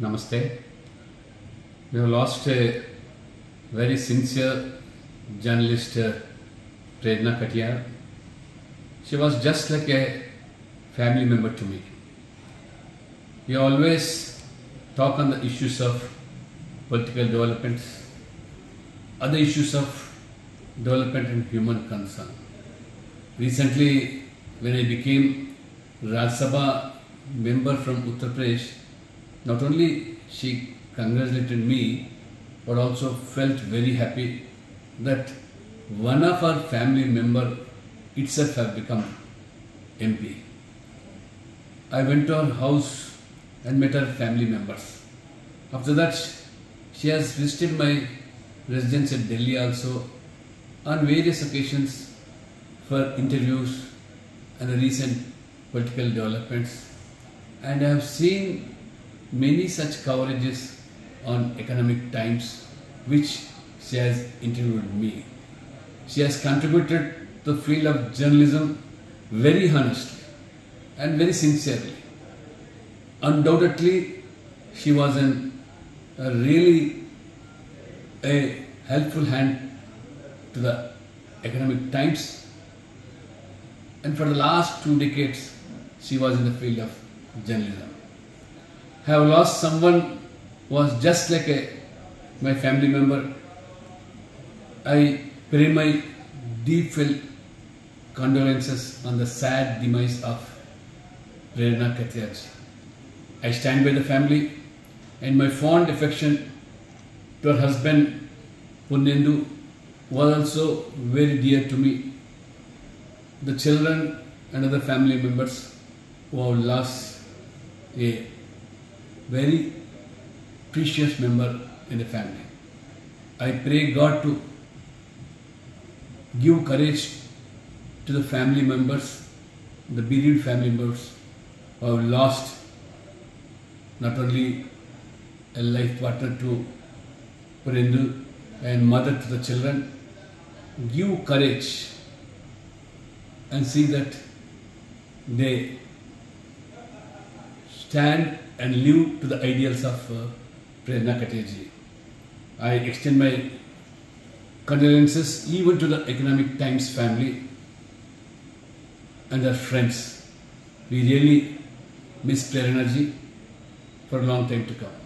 Namaste. We have lost a very sincere journalist, uh, Katiyar. She was just like a family member to me. We always talk on the issues of political developments, other issues of development and human concern. Recently, when I became Rajya Sabha member from Uttar Pradesh, not only she congratulated me, but also felt very happy that one of our family member itself have become MP. I went to her house and met her family members. After that, she has visited my residence at Delhi also on various occasions for interviews and recent political developments. And I have seen many such coverages on economic times which she has interviewed me. She has contributed to the field of journalism very honestly and very sincerely. Undoubtedly, she was an, a really a helpful hand to the economic times and for the last two decades she was in the field of journalism. Have lost someone was just like a, my family member. I pay my deep felt condolences on the sad demise of Prerana Katiyar. I stand by the family and my fond affection to her husband Purnendu was also very dear to me. The children and other family members who have lost a very precious member in the family. I pray God to give courage to the family members, the bereaved family members who have lost not only a life partner to Purnendu and mother to the children, give courage and see that they stand and live to the ideals of uh, Prerana Kateji. I extend my condolences even to the Economic Times family and their friends. We really miss Prerana ji for a long time to come.